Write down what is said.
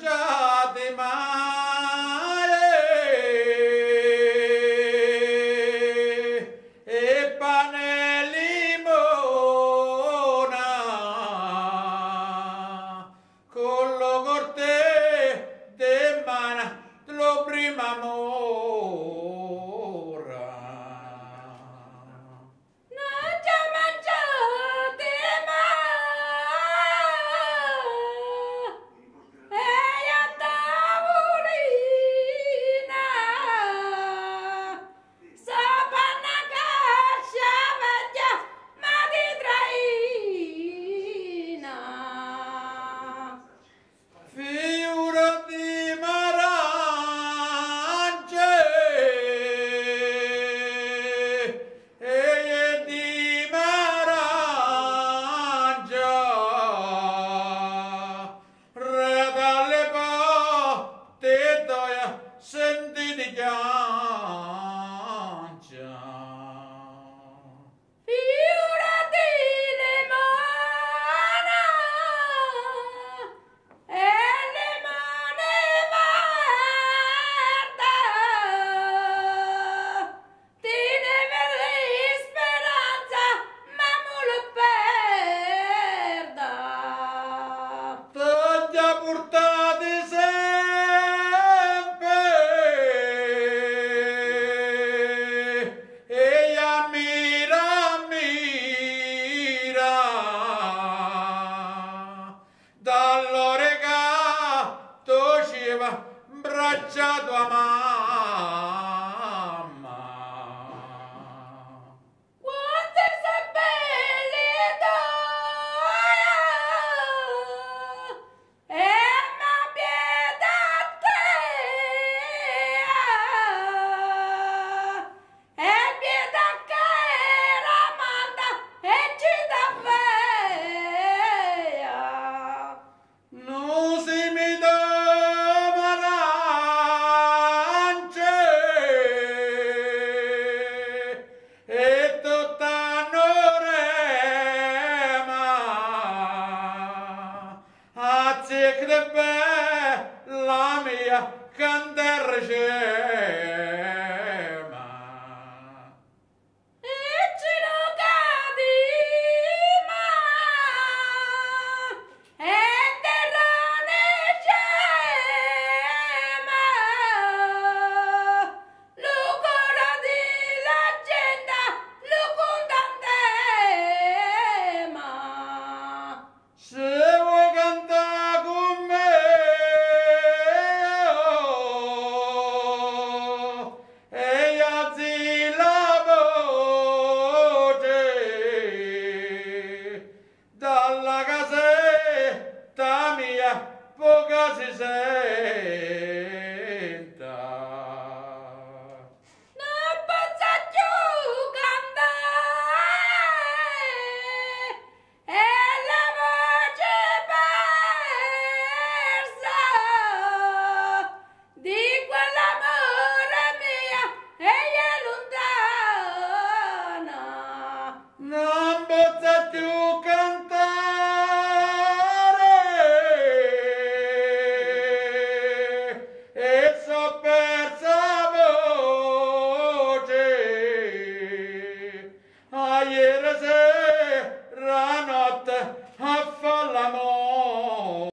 Job. राज्याद्वमा a crecrebbe la fogazes é